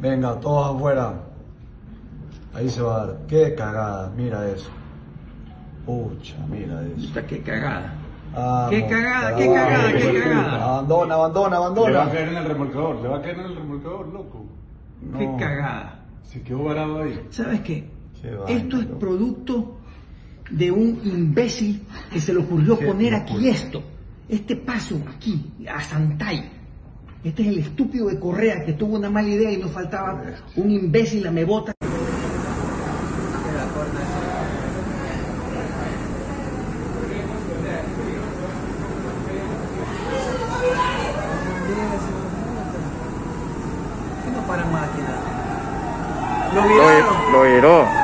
Venga, todos afuera. Ahí se va a dar. Qué cagada, mira eso. Pucha, mira eso. Puta, qué cagada. Vamos, Qué cagada, qué cagada, qué cagada. Abandona, abandona, Le va a abandona. caer en el remolcador, le va a caer en el remolcador, loco. Qué cagada. Se quedó varado ahí. ¿Sabes qué? Qué vaina, Esto es loco. producto de un imbécil que se le ocurrió poner locura. aquí esto. Este paso aquí, a Santay. Este es el estúpido de Correa que tuvo una mala idea y nos faltaba un imbécil a me bota. no para máquina? Lo Lo, viraron. lo viró.